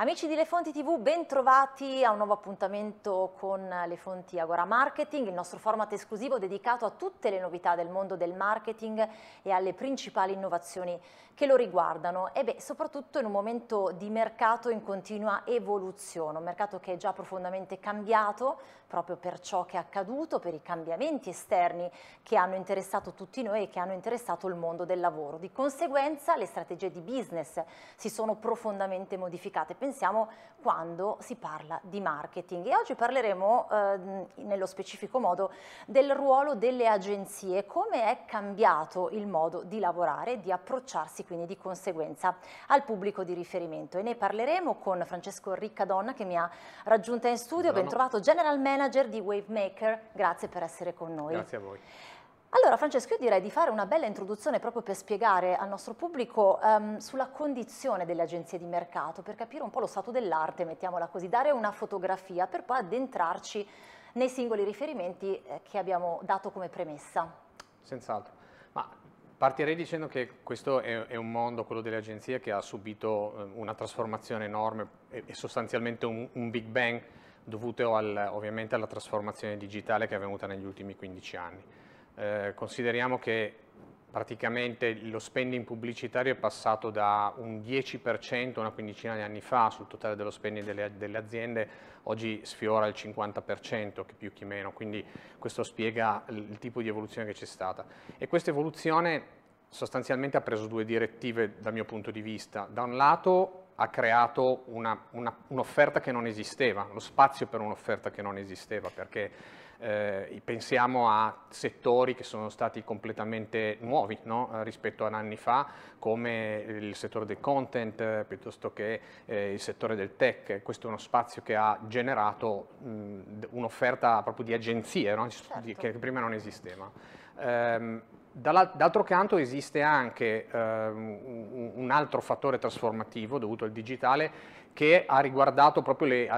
Amici di Le Fonti TV, ben trovati a un nuovo appuntamento con Le Fonti Agora Marketing, il nostro format esclusivo dedicato a tutte le novità del mondo del marketing e alle principali innovazioni che lo riguardano e beh, soprattutto in un momento di mercato in continua evoluzione, un mercato che è già profondamente cambiato proprio per ciò che è accaduto, per i cambiamenti esterni che hanno interessato tutti noi e che hanno interessato il mondo del lavoro. Di conseguenza le strategie di business si sono profondamente modificate pensiamo quando si parla di marketing. E oggi parleremo eh, nello specifico modo del ruolo delle agenzie, come è cambiato il modo di lavorare di approcciarsi quindi di conseguenza al pubblico di riferimento. E ne parleremo con Francesco Riccadonna che mi ha raggiunta in studio, ben trovato General Manager di Wavemaker, grazie per essere con noi. Grazie a voi. Allora Francesco, io direi di fare una bella introduzione proprio per spiegare al nostro pubblico um, sulla condizione delle agenzie di mercato, per capire un po' lo stato dell'arte, mettiamola così, dare una fotografia per poi addentrarci nei singoli riferimenti eh, che abbiamo dato come premessa. Senz'altro. Partirei dicendo che questo è, un mondo, quello delle agenzie, che ha subito eh, una trasformazione enorme e, sostanzialmente un, un, big bang dovuto al, ovviamente alla trasformazione digitale che è avvenuta negli ultimi 15 anni. Eh, consideriamo che praticamente lo spending pubblicitario è passato da un 10% una quindicina di anni fa sul totale dello spending delle, delle aziende, oggi sfiora il 50%, che più che meno, quindi questo spiega il, il tipo di evoluzione che c'è stata. E questa evoluzione sostanzialmente ha preso due direttive dal mio punto di vista. Da un lato ha creato un'offerta un che non esisteva, lo spazio per un'offerta che non esisteva, perché eh, pensiamo a settori che sono stati completamente nuovi no? Eh, rispetto ad anni fa, come il settore del content eh, piuttosto che eh, il settore del tech. Questo è uno spazio che ha generato un'offerta proprio di agenzie no? certo. che prima non esisteva. Ehm, D'altro canto esiste anche ehm, un altro fattore trasformativo dovuto al digitale che ha riguardato proprio le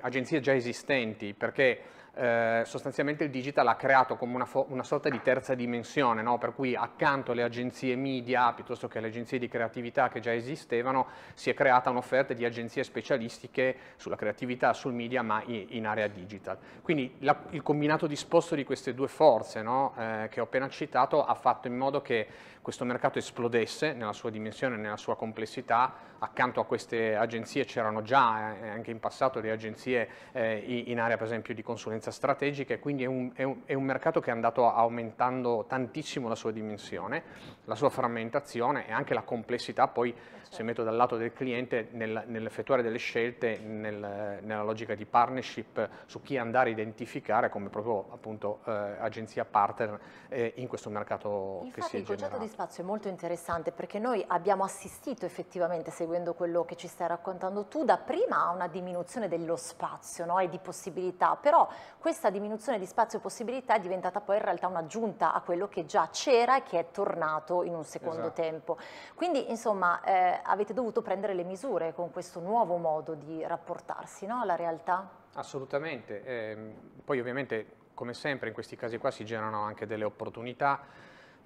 agenzie già esistenti, perché eh, sostanzialmente il digital ha creato come una, una sorta di terza dimensione, no? per cui accanto alle agenzie media, piuttosto che alle agenzie di creatività che già esistevano, si è creata un'offerta di agenzie specialistiche sulla creatività, sul media, ma in, in area digital. Quindi la, il combinato disposto di queste due forze no? eh, che ho appena citato ha fatto in modo che questo mercato esplodesse nella sua dimensione, nella sua complessità, accanto a queste agenzie c'erano già eh, anche in passato le agenzie eh, in area per esempio di consulenza strategica e quindi è un, è, un, è un, mercato che è andato aumentando tantissimo la sua dimensione, la sua frammentazione e anche la complessità poi se metto dal lato del cliente nel, nell'effettuare delle scelte nel, nella logica di partnership su chi andare a identificare come proprio appunto eh, agenzia partner eh, in questo mercato Infatti, che si è generato. il concetto di spazio è molto interessante perché noi abbiamo assistito effettivamente, seguendo quello che ci stai raccontando tu, da prima una diminuzione dello spazio no? e di possibilità, però questa diminuzione di spazio e possibilità è diventata poi in realtà un'aggiunta a quello che già c'era e che è tornato in un secondo esatto. tempo. Quindi insomma eh, avete dovuto prendere le misure con questo nuovo modo di rapportarsi no, alla realtà? Assolutamente, eh, poi ovviamente come sempre in questi casi qua si generano anche delle opportunità,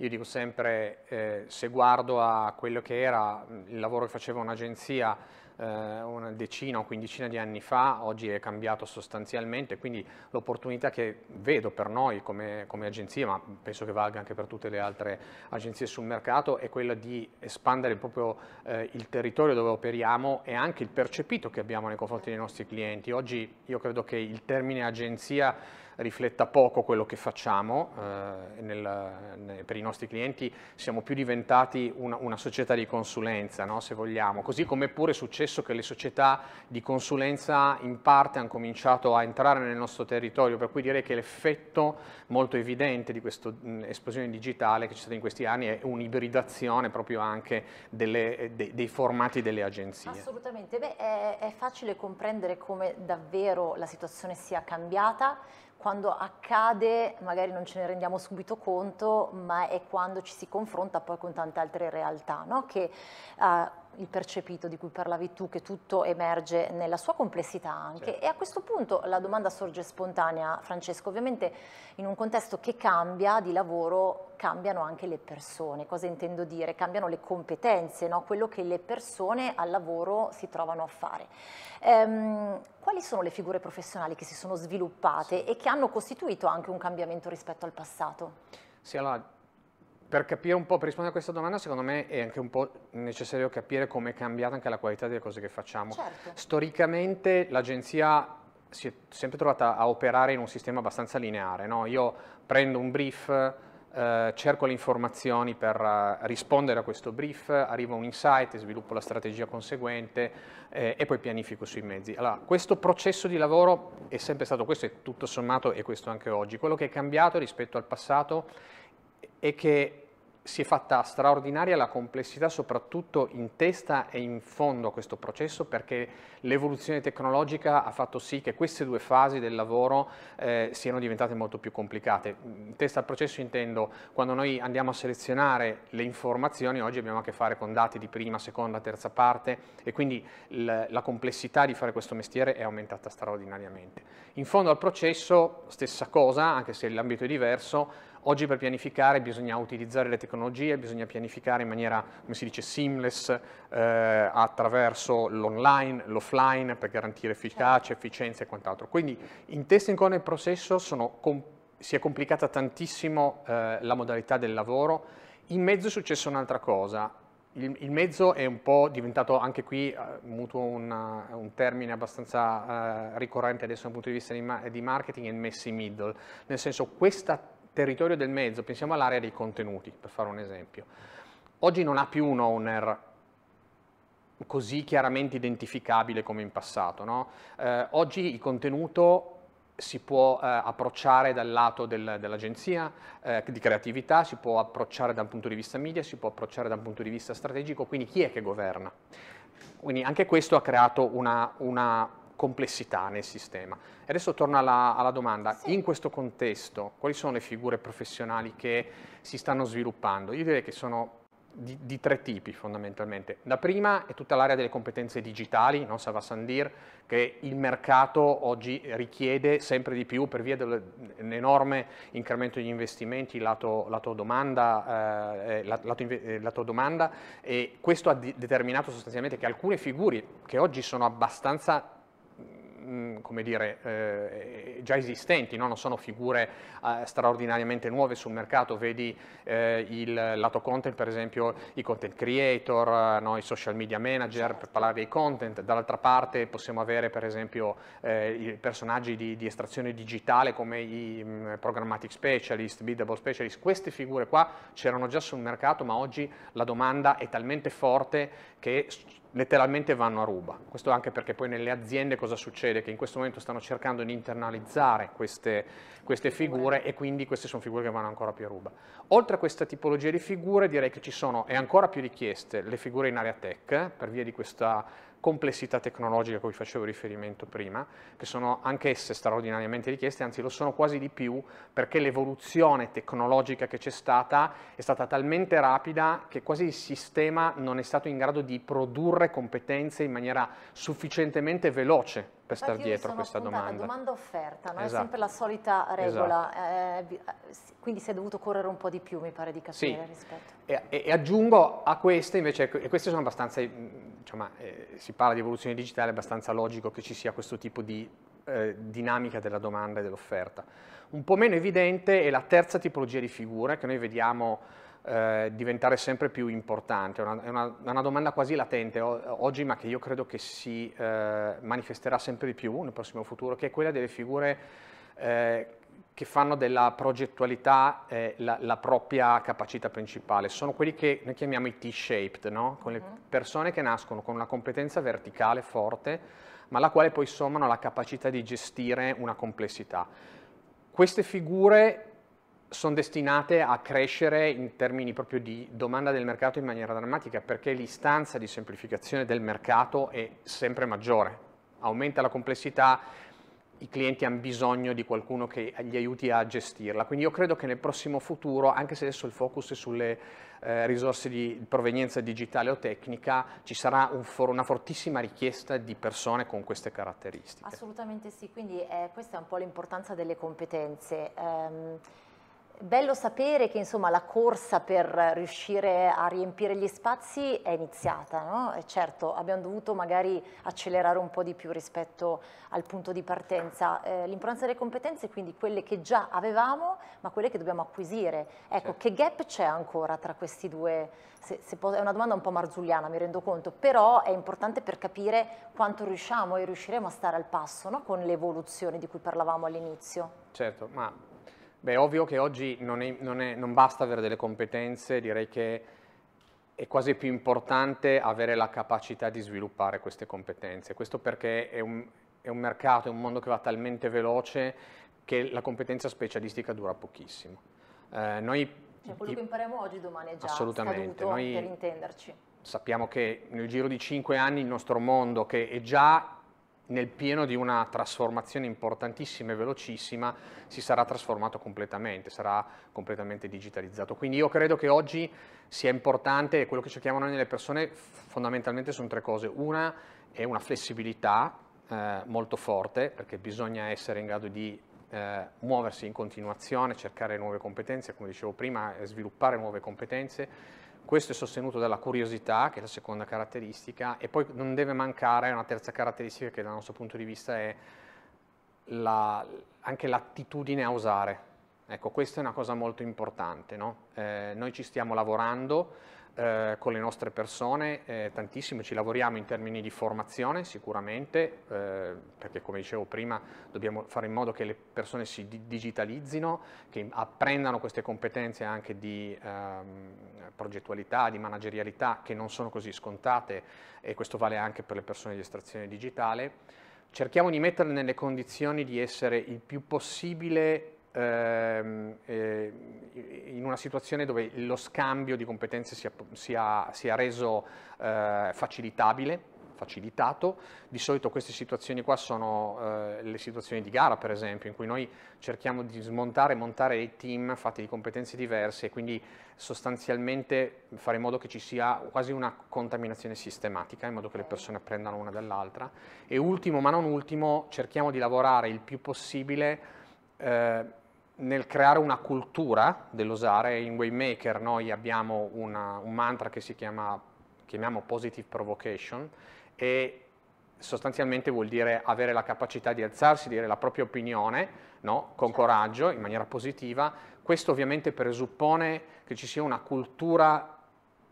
io dico sempre eh, se guardo a quello che era il lavoro che faceva un'agenzia eh, una decina o quindicina di anni fa, oggi è cambiato sostanzialmente, quindi l'opportunità che vedo per noi come, come agenzia, ma penso che valga anche per tutte le altre agenzie sul mercato, è quella di espandere proprio eh, il territorio dove operiamo e anche il percepito che abbiamo nei confronti dei nostri clienti. Oggi io credo che il termine agenzia rifletta poco quello che facciamo eh, nel, per i nostri clienti, siamo più diventati una, una società di consulenza, no? se vogliamo, così come pure è successo che le società di consulenza in parte hanno cominciato a entrare nel nostro territorio, per cui direi che l'effetto molto evidente di questa esplosione digitale che c'è stata in questi anni è un'ibridazione proprio anche delle, de, dei formati delle agenzie. Assolutamente, Beh, è, è facile comprendere come davvero la situazione sia cambiata, quando accade magari non ce ne rendiamo subito conto, ma è quando ci si confronta poi con tante altre realtà, no? che uh, il percepito di cui parlavi tu, che tutto emerge nella sua complessità anche. Certo. E a questo punto la domanda sorge spontanea, Francesco. Ovviamente in un contesto che cambia di lavoro cambiano anche le persone. Cosa intendo dire? Cambiano le competenze, no? quello che le persone al lavoro si trovano a fare. Ehm, quali sono le figure professionali che si sono sviluppate e che hanno costituito anche un cambiamento rispetto al passato? Sì, allora per capire un po', per rispondere a questa domanda, secondo me è anche un po' necessario capire come è cambiata anche la qualità delle cose che facciamo. Certo. Storicamente l'agenzia si è sempre trovata a operare in un sistema abbastanza lineare. No? Io prendo un brief, eh, cerco le informazioni per uh, rispondere a questo brief, arriva un insight, sviluppo la strategia conseguente eh, e poi pianifico sui mezzi. Allora, questo processo di lavoro è sempre stato questo e tutto sommato è questo anche oggi. Quello che è cambiato rispetto al passato è che si è fatta straordinaria la complessità soprattutto in testa e in fondo a questo processo perché l'evoluzione tecnologica ha fatto sì che queste due fasi del lavoro eh, siano diventate molto più complicate. In testa al processo intendo quando noi andiamo a selezionare le informazioni, oggi abbiamo a che fare con dati di prima, seconda, terza parte e quindi la complessità di fare questo mestiere è aumentata straordinariamente. In fondo al processo stessa cosa, anche se l'ambito è diverso, Oggi per pianificare bisogna utilizzare le tecnologie, bisogna pianificare in maniera, come si dice, seamless eh, attraverso l'online, l'offline per garantire efficacia, certo. efficienza e quant'altro. Quindi in testa in coda nel processo si è complicata tantissimo eh, la modalità del lavoro. In mezzo è successa un'altra cosa, il, il, mezzo è un po' diventato anche qui, uh, mutuo una, un termine abbastanza uh, ricorrente adesso dal punto di vista di, ma di marketing, è il messy middle, nel senso questa territorio del mezzo, pensiamo all'area dei contenuti, per fare un esempio. Oggi non ha più un owner così chiaramente identificabile come in passato. No? Eh, oggi il contenuto si può eh, approcciare dal lato del, dell'agenzia eh, di creatività, si può approcciare da un punto di vista media, si può approcciare da un punto di vista strategico, quindi chi è che governa? Quindi anche questo ha creato una, una complessità nel sistema. E adesso torno alla, alla domanda, sì. in questo contesto quali sono le figure professionali che si stanno sviluppando? Io direi che sono di, di, tre tipi fondamentalmente. La prima è tutta l'area delle competenze digitali, no? Sava Sandir, che il mercato oggi richiede sempre di più per via dell'enorme incremento degli investimenti lato, lato, domanda, eh, lato, eh, lato, domanda, e questo ha determinato sostanzialmente che alcune figure che oggi sono abbastanza Come dire, eh, già esistenti, no? non sono figure eh, straordinariamente nuove sul mercato, vedi eh, il lato content per esempio i content creator, no? i social media manager per parlare dei content, dall'altra parte possiamo avere per esempio eh, i personaggi di, di, estrazione digitale come i mh, mm, programmatic specialist, biddable specialist, queste figure qua c'erano già sul mercato ma oggi la domanda è talmente forte che letteralmente vanno a ruba. Questo anche perché poi nelle aziende cosa succede? Che in questo momento stanno cercando di internalizzare queste, queste figure e quindi queste sono figure che vanno ancora più a ruba. Oltre a questa tipologia di figure direi che ci sono, e ancora più richieste, le figure in area tech, per via di questa complessità tecnologica a cui facevo riferimento prima, che sono anch'esse straordinariamente richieste, anzi lo sono quasi di più perché l'evoluzione tecnologica che c'è stata è stata talmente rapida che quasi il sistema non è stato in grado di produrre competenze in maniera sufficientemente veloce per stare dietro a questa domanda. domanda offerta, no? esatto. è sempre la solita regola, esatto. eh, quindi si è dovuto correre un po' di più, mi pare di capire. Sì. Rispetto. E, e, aggiungo a queste invece, e queste sono abbastanza, diciamo, eh, si parla di evoluzione digitale, è abbastanza logico che ci sia questo tipo di eh, dinamica della domanda e dell'offerta. Un po' meno evidente è la terza tipologia di figure che noi vediamo eh, diventare sempre più importante. È una, è, una, una, domanda quasi latente oggi, ma che io credo che si eh, manifesterà sempre di più nel prossimo futuro, che è quella delle figure eh, che fanno della progettualità eh, la, la, propria capacità principale. Sono quelli che noi chiamiamo i T-shaped, no? con le mm-hmm. persone che nascono con una competenza verticale forte, ma alla quale poi sommano la capacità di gestire una complessità. Queste figure sono destinate a crescere in termini proprio di domanda del mercato in maniera drammatica perché l'istanza di semplificazione del mercato è sempre maggiore, aumenta la complessità, i clienti hanno bisogno di qualcuno che gli aiuti a gestirla. Quindi io credo che nel prossimo futuro, anche se adesso il focus è sulle eh, risorse di provenienza digitale o tecnica, ci sarà un for una fortissima richiesta di persone con queste caratteristiche. Assolutamente sì, quindi eh, questa è un po' l'importanza delle competenze. Um, bello sapere che insomma, la corsa per riuscire a riempire gli spazi è iniziata, no? certo abbiamo dovuto magari accelerare un po' di più rispetto al punto di partenza. Eh, l'importanza delle competenze quindi quelle che già avevamo ma quelle che dobbiamo acquisire. Ecco, certo. che gap c'è ancora tra questi due? Se, se è una domanda un po' marzulliana, mi rendo conto, però è importante per capire quanto riusciamo e riusciremo a stare al passo no? con l'evoluzione di cui parlavamo all'inizio. Certo, ma Beh, ovvio che oggi non, è, non, è, non basta avere delle competenze, direi che è quasi più importante avere la capacità di sviluppare queste competenze. Questo perché è un, è un mercato, è un mondo che va talmente veloce che la competenza specialistica dura pochissimo. Eh, noi, cioè quello che impariamo oggi domani è già assolutamente. Noi per intenderci. Sappiamo che nel giro di cinque anni il nostro mondo, che è già nel pieno di una trasformazione importantissima e velocissima si sarà trasformato completamente, sarà completamente digitalizzato. Quindi io credo che oggi sia importante, quello che cerchiamo noi nelle persone fondamentalmente sono tre cose. Una è una flessibilità eh, molto forte, perché bisogna essere in grado di eh, muoversi in continuazione, cercare nuove competenze, come dicevo prima, sviluppare nuove competenze questo è sostenuto dalla curiosità, che è la seconda caratteristica, e poi non deve mancare una terza caratteristica che dal nostro punto di vista è la, anche l'attitudine a usare. Ecco, questa è una cosa molto importante. No? Eh, noi ci stiamo lavorando, eh, con le nostre persone eh, tantissimo, ci lavoriamo in termini di formazione sicuramente, eh, perché come dicevo prima dobbiamo fare in modo che le persone si di digitalizzino, che apprendano queste competenze anche di ehm, progettualità, di managerialità, che non sono così scontate e questo vale anche per le persone di estrazione digitale. Cerchiamo di metterle nelle condizioni di essere il più possibile ehm, eh, in una situazione dove lo scambio di competenze sia, sia, sia reso eh, facilitabile, facilitato. Di solito queste situazioni qua sono eh, le situazioni di gara, per esempio, in cui noi cerchiamo di smontare e montare dei team fatti di competenze diverse e quindi sostanzialmente fare in modo che ci sia quasi una contaminazione sistematica, in modo che le persone apprendano una dall'altra. E ultimo, ma non ultimo, cerchiamo di lavorare il più possibile eh, nel creare una cultura dell'usare. In Waymaker noi abbiamo una, un mantra che si chiama chiamiamo positive provocation e sostanzialmente vuol dire avere la capacità di alzarsi, dire la propria opinione no? con coraggio, in maniera positiva. Questo ovviamente presuppone che ci sia una cultura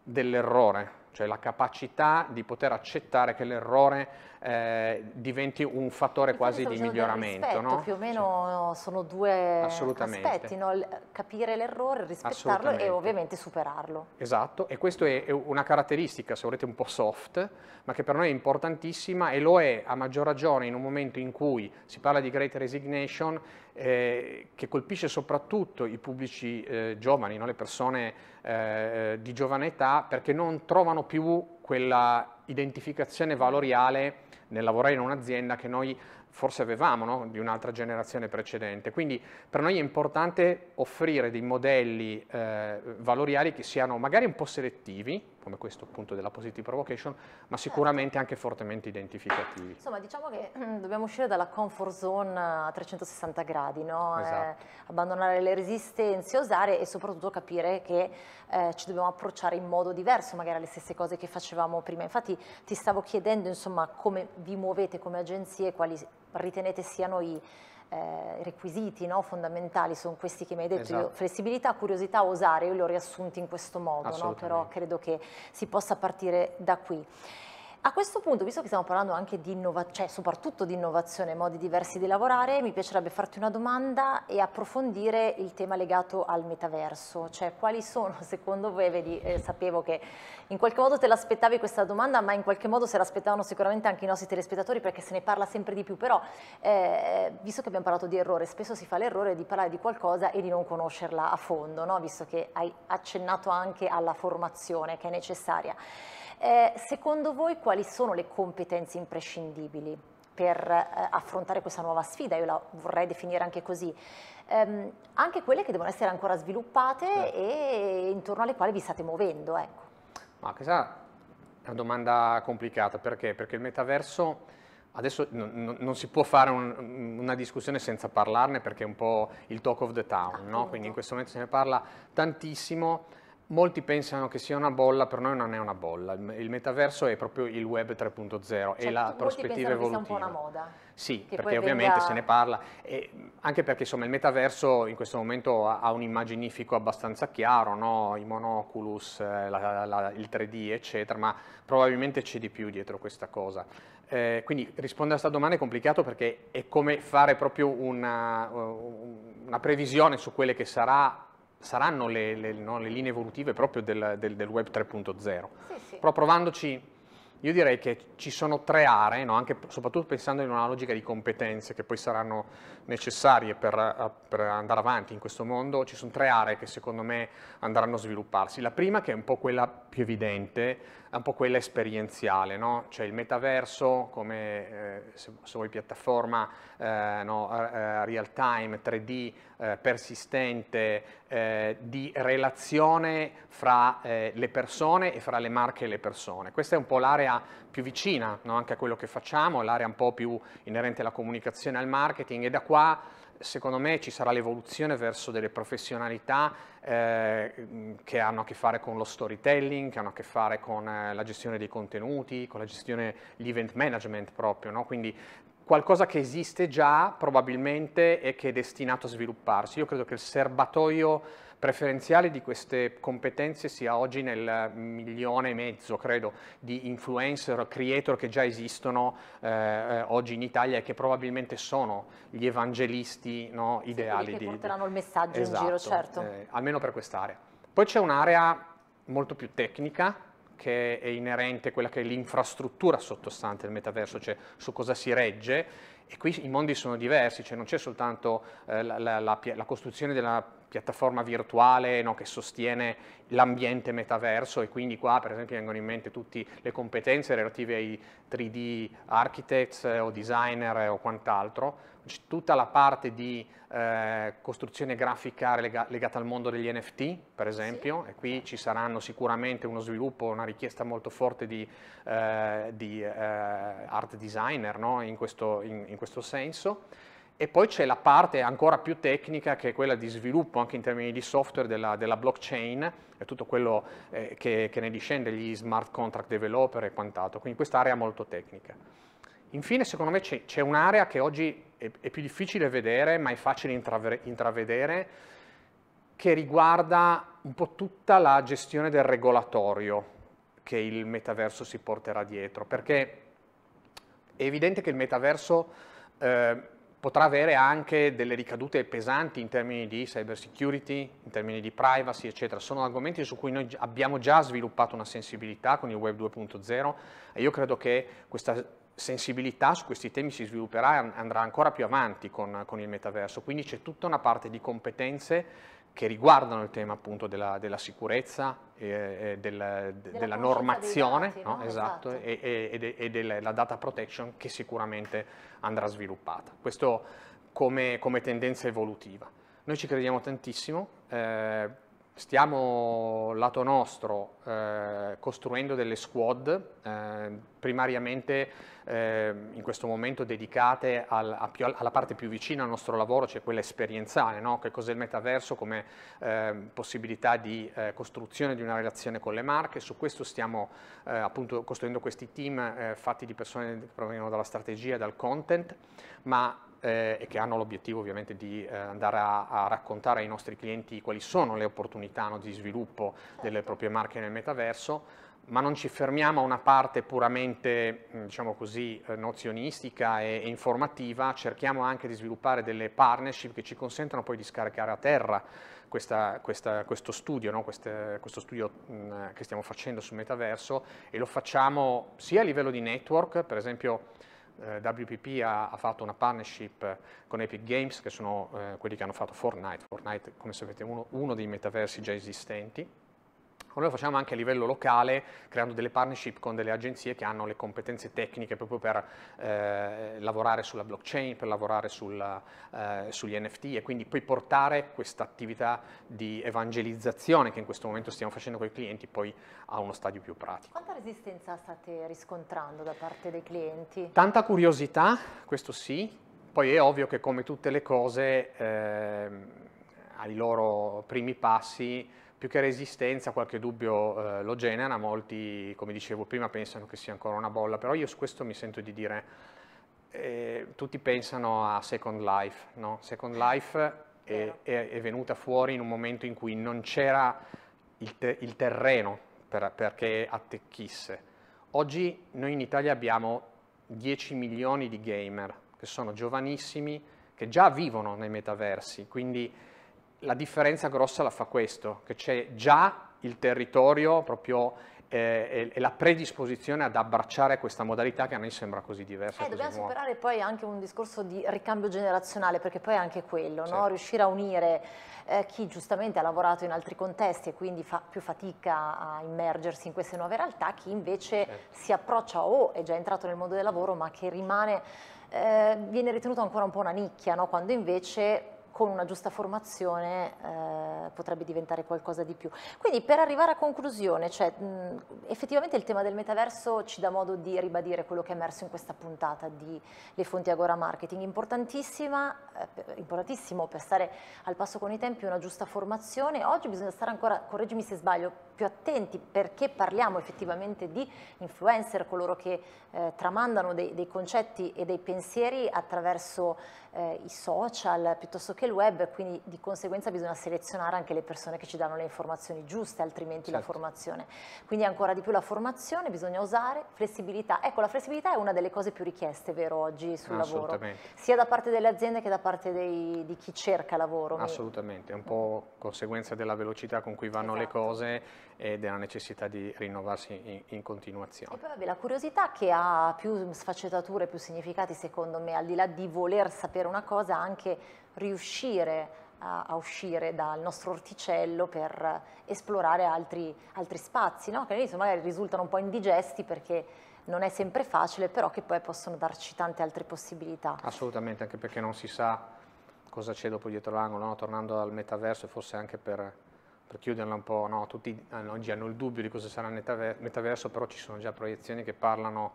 dell'errore, cioè la capacità di poter accettare che l'errore eh, diventi un fattore quasi di miglioramento. Rispetto, no? Più o meno sì. sono due aspetti, no? capire l'errore, rispettarlo e ovviamente superarlo. Esatto, e questa è una caratteristica, se volete, un po' soft, ma che per noi è importantissima e lo è a maggior ragione in un momento in cui si parla di Great Resignation eh, che colpisce soprattutto i pubblici eh, giovani, no? le persone eh, di giovane età, perché non trovano più quella identificazione valoriale nel lavorare in un'azienda che noi forse avevamo no? di un'altra generazione precedente. Quindi per noi è importante offrire dei modelli eh, valoriali che siano magari un po' selettivi, come questo appunto della positive provocation, ma sicuramente anche fortemente identificativi. Insomma, diciamo che dobbiamo uscire dalla comfort zone a 360 gradi, no? esatto. eh, abbandonare le resistenze, osare e soprattutto capire che eh, ci dobbiamo approcciare in modo diverso, magari alle stesse cose che facevamo prima. Infatti ti stavo chiedendo insomma come vi muovete come agenzie, quali ritenete siano i eh, requisiti no, fondamentali sono questi che mi hai detto, esatto. io, flessibilità, curiosità, osare, io li ho riassunti in questo modo, no? però credo che si possa partire da qui. A questo punto, visto che stiamo parlando anche di innovazione, cioè soprattutto di innovazione, modi diversi di lavorare, mi piacerebbe farti una domanda e approfondire il tema legato al metaverso, cioè quali sono secondo voi, vedi, eh, sapevo che in qualche modo te l'aspettavi questa domanda, ma in qualche modo se l'aspettavano sicuramente anche i nostri telespettatori perché se ne parla sempre di più, però eh, visto che abbiamo parlato di errore, spesso si fa l'errore di parlare di qualcosa e di non conoscerla a fondo, no? visto che hai accennato anche alla formazione che è necessaria. Eh, secondo voi quali sono le competenze imprescindibili per eh, affrontare questa nuova sfida, io la vorrei definire anche così, ehm, anche quelle che devono essere ancora sviluppate certo. e intorno alle quali vi state muovendo. Ecco. Ma questa è una domanda complicata, perché? Perché il metaverso Adesso non, non, si può fare un, una discussione senza parlarne perché è un po' il talk of the town, no? quindi in questo momento se ne parla tantissimo. Molti pensano che sia una bolla, per noi non è una bolla. Il metaverso è proprio il web 3.0 cioè, e la prospettiva evolutiva. Che sia un po' una moda. Sì, perché ovviamente venga... se ne parla, e anche perché insomma il metaverso in questo momento ha, ha un immaginifico abbastanza chiaro, no? i monoculus, eh, la, la, il 3D eccetera, ma probabilmente c'è di più dietro questa cosa. Eh, quindi rispondere a questa domanda è complicato perché è come fare proprio una, una previsione su quelle che sarà saranno le, le, no, le, linee evolutive proprio del, del, del web 3.0. Sì, sì. Però provandoci, io direi che ci sono tre aree, no, anche, soprattutto pensando in una logica di competenze che poi saranno necessarie per, per, andare avanti in questo mondo, ci sono tre aree che secondo me andranno a svilupparsi. La prima, che è un po' quella più evidente, è un po' quella esperienziale, no? cioè il metaverso come, eh, se, se, vuoi, piattaforma eh, no, real time, 3D, eh, persistente, eh, di relazione fra eh, le persone e fra le marche e le persone. Questa è un po' l'area più vicina no? anche a quello che facciamo, l'area un po' più inerente alla comunicazione e al marketing e da qua secondo me ci sarà l'evoluzione verso delle professionalità eh, che hanno a che fare con lo storytelling, che hanno a che fare con eh, la gestione dei contenuti, con la gestione, l'event management proprio, no? quindi qualcosa che esiste già probabilmente e che è destinato a svilupparsi. Io credo che il serbatoio preferenziale di queste competenze sia oggi nel milione e mezzo, credo, di influencer, creator che già esistono eh, eh oggi in Italia e che probabilmente sono gli evangelisti no, ideali. Sì, che porteranno il messaggio esatto, in giro, esatto, certo. Eh, almeno per quest'area. Poi c'è un'area molto più tecnica, che è inerente a quella che è l'infrastruttura sottostante del metaverso, cioè su cosa si regge, e qui i mondi sono diversi, cioè non c'è soltanto eh, la, la, la, costruzione della piattaforma virtuale no, che sostiene l'ambiente metaverso e quindi qua per esempio vengono in mente tutte le competenze relative ai 3D architects eh, o designer eh, o quant'altro, tutta la parte di eh, costruzione grafica lega, legata al mondo degli NFT, per esempio, sì. e qui ci saranno sicuramente uno sviluppo, una richiesta molto forte di, eh, di eh, art designer no? in, questo, in, in questo senso. E poi c'è la parte ancora più tecnica che è quella di sviluppo anche in termini di software della, della blockchain e tutto quello eh, che, che, ne discende, gli smart contract developer e quant'altro, quindi quest'area molto tecnica. Infine secondo me c'è un'area che oggi è, è, più difficile vedere ma è facile intravedere che riguarda un po' tutta la gestione del regolatorio che il metaverso si porterà dietro, perché è evidente che il metaverso eh, potrà avere anche delle ricadute pesanti in termini di cyber security, in termini di privacy, eccetera. Sono argomenti su cui noi abbiamo già sviluppato una sensibilità con il Web 2.0 e io credo che questa sensibilità su questi temi si svilupperà e andrà ancora più avanti con, con il metaverso, quindi c'è tutta una parte di competenze che riguardano il tema appunto della, della sicurezza, e, del, della, della normazione, dati, no? No? Esatto, esatto. e, e, e, della data protection che sicuramente andrà sviluppata. Questo come, come tendenza evolutiva. Noi ci crediamo tantissimo, eh, stiamo lato nostro eh, costruendo delle squad, eh, primariamente eh, in questo momento dedicate al, più, alla parte più vicina al nostro lavoro, cioè quella esperienziale, no? che cos'è il metaverso come eh, possibilità di eh, costruzione di una relazione con le marche, su questo stiamo eh, appunto costruendo questi team fatti di persone che provengono dalla strategia e dal content, ma eh, e che hanno l'obiettivo ovviamente di eh, andare a, a, raccontare ai nostri clienti quali sono le opportunità no, di sviluppo delle proprie marche nel metaverso, ma non ci fermiamo a una parte puramente mm, diciamo così, eh, nozionistica e, e, informativa, cerchiamo anche di sviluppare delle partnership che ci consentano poi di scaricare a terra questa, questa, questo studio, no? Queste, questo studio mh, mm, che stiamo facendo sul metaverso e lo facciamo sia a livello di network, per esempio eh, WPP ha, ha, fatto una partnership con Epic Games, che sono eh, quelli che hanno fatto Fortnite, Fortnite come sapete è uno, uno dei metaversi già esistenti, Noi lo facciamo anche a livello locale, creando delle partnership con delle agenzie che hanno le competenze tecniche proprio per eh, lavorare sulla blockchain, per lavorare sulla, eh, sugli NFT e quindi poi portare questa attività di evangelizzazione che in questo momento stiamo facendo con i clienti poi a uno stadio più pratico. Quanta resistenza state riscontrando da parte dei clienti? Tanta curiosità, questo sì, poi è ovvio che come tutte le cose eh, ai loro primi passi più che resistenza, qualche dubbio eh, lo genera, molti, come dicevo prima, pensano che sia ancora una bolla, però io su questo mi sento di dire, eh, tutti pensano a Second Life, no? Second Life è, è, è, venuta fuori in un momento in cui non c'era il, te, il, terreno per, perché attecchisse. Oggi noi in Italia abbiamo 10 milioni di gamer, che sono giovanissimi, che già vivono nei metaversi, quindi la differenza grossa la fa questo, che c'è già il territorio proprio eh, e, la predisposizione ad abbracciare questa modalità che a noi sembra così diversa. Eh, dobbiamo nuova. superare poi anche un discorso di ricambio generazionale, perché poi è anche quello, certo. no? riuscire a unire eh, chi giustamente ha lavorato in altri contesti e quindi fa più fatica a immergersi in queste nuove realtà, chi invece certo. si approccia o è già entrato nel mondo del lavoro ma che rimane, eh, viene ritenuto ancora un po' una nicchia, no? quando invece con una giusta formazione eh, potrebbe diventare qualcosa di più. Quindi per arrivare a conclusione, cioè, mh, effettivamente il tema del metaverso ci dà modo di ribadire quello che è emerso in questa puntata di Le fonti Agora Marketing, importantissima, eh, importantissimo per stare al passo con i tempi, una giusta formazione. Oggi bisogna stare ancora, correggimi se sbaglio, più attenti perché parliamo effettivamente di influencer, coloro che eh, tramandano dei, dei, concetti e dei pensieri attraverso eh, i social piuttosto che il web, quindi di conseguenza bisogna selezionare anche le persone che ci danno le informazioni giuste, altrimenti certo. la formazione. Quindi ancora di più la formazione, bisogna usare flessibilità. Ecco, la flessibilità è una delle cose più richieste, vero, oggi sul lavoro, sia da parte delle aziende che da parte dei, di chi cerca lavoro. Assolutamente, è un po' conseguenza della velocità con cui vanno esatto. le cose e della necessità di rinnovarsi in, in continuazione. E poi vabbè, la curiosità che ha più sfaccettature, più significati secondo me, al di là di voler sapere una cosa, anche riuscire a, a uscire dal nostro orticello per esplorare altri, altri spazi, no? che all'inizio magari risultano un po' indigesti perché non è sempre facile, però che poi possono darci tante altre possibilità. Assolutamente, anche perché non si sa cosa c'è dopo dietro l'angolo, no? tornando al metaverso e forse anche per per chiuderla un po', no, tutti oggi hanno il dubbio di cosa sarà il metaverso, però ci sono già proiezioni che parlano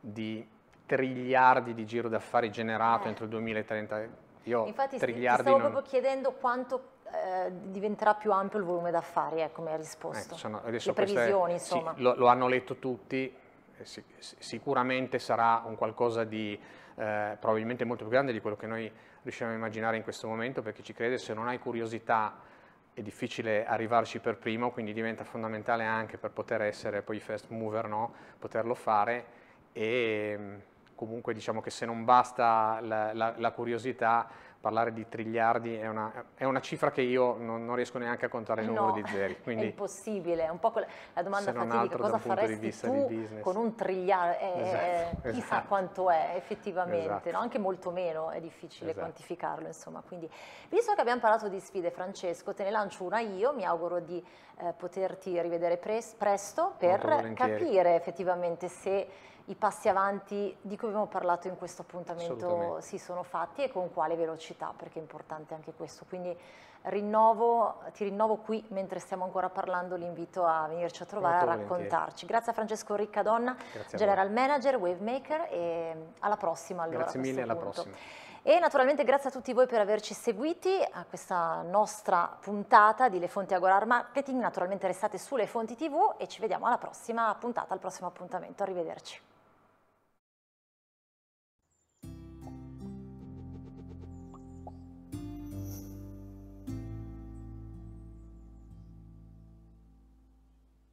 di triliardi di giro d'affari generato eh. entro il 2030. Io Infatti triliardi ti stavo non... proprio chiedendo quanto eh, diventerà più ampio il volume d'affari, eh, come hai risposto. Ecco, sono, Le previsioni, queste, insomma. Sì, lo, lo, hanno letto tutti, eh, sicuramente sarà un qualcosa di eh, probabilmente molto più grande di quello che noi riusciamo a immaginare in questo momento, perché ci crede, se non hai curiosità è difficile arrivarci per primo, quindi diventa fondamentale anche per poter essere poi fast mover, no? poterlo fare e comunque diciamo che se non basta la, la, la curiosità parlare di triliardi è una, è una cifra che io non, non, riesco neanche a contare il numero no, di zeri. Quindi, è impossibile, è un po' la domanda fatidica, cosa faresti tu con un triliardo, eh, esatto, chissà esatto. quanto è effettivamente, esatto. no? anche molto meno è difficile esatto. quantificarlo. Insomma. Quindi, visto che abbiamo parlato di sfide Francesco, te ne lancio una io, mi auguro di eh, poterti rivedere pres presto per capire effettivamente se i passi avanti di cui abbiamo parlato in questo appuntamento si sono fatti e con quale velocità, perché è importante anche questo. Quindi rinnovo, ti rinnovo qui mentre stiamo ancora parlando l'invito a venirci a trovare, Molto a raccontarci. Volentieri. Grazie a Francesco Riccadonna, General Manager, Wavemaker e alla prossima. Allora, Grazie mille, alla prossima. E naturalmente grazie a tutti voi per averci seguiti a questa nostra puntata di Le Fonti Agora Marketing. Naturalmente restate sulle Fonti TV e ci vediamo alla prossima puntata, al prossimo appuntamento. Arrivederci.